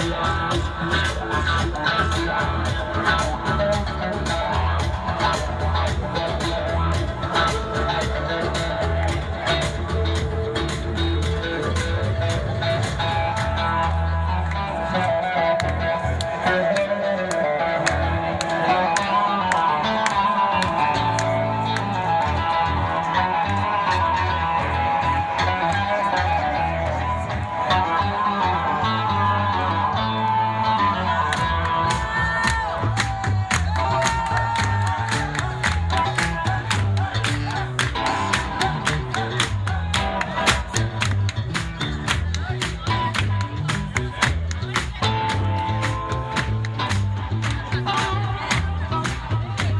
Yeah.